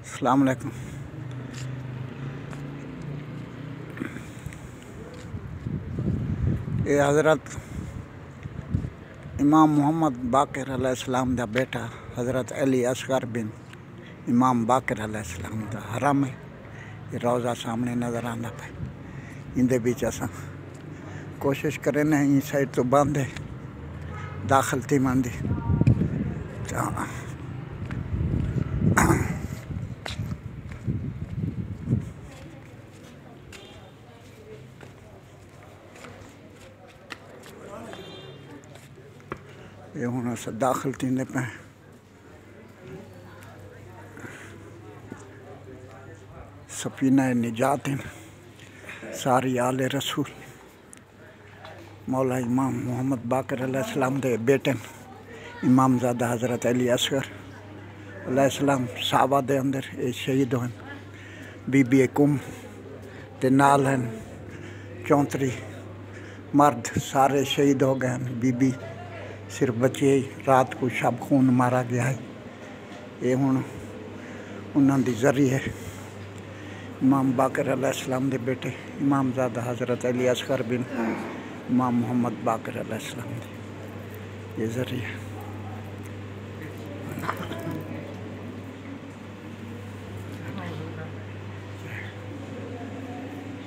السلام علیکم۔ یہ حضرت امام محمد باقر علیہ السلام دا بیٹا، حضرت علی اصغر بن امام باقر علیہ السلام دا حرم ہے۔ یہ روزہ سامنے نظر آنا پہ اندے بیچ اساں کوشش کریں ان سائڈ تو بند ہے، داخل تھی مندی۔ یہ سے داخل تھی پہ۔ سفینہ نجات ہیں۔ ساری آل رسول۔ مولا امام محمد باقر علیہ السلام دے بیٹن امام زادہ حضرت علی اصغر علیہ السلام صحابہ دے اندر اے شہید ہوئے بی بی کم تے نال ہیں۔ چونتری مرد سارے شہید ہو گئے ہیں۔ بی بی صرف بچے رات کو شب خون مارا گیا ہے۔ یہ ہوں انہوں دی ذریعے امام باقر علیہ السلام دے بیٹے، امام زادہ حضرت علی اصغر بن امام محمد باقر علیہ السلام دے۔ یہ ذریعے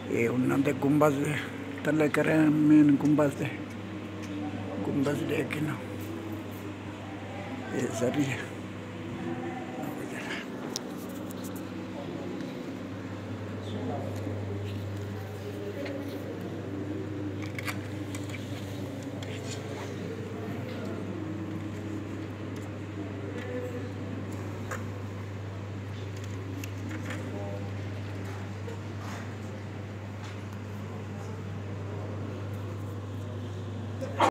یہ انہوں دے گنبز دے تلے کریں مین گنبز دے۔ Tumbas diría que no. Eh, Sabía.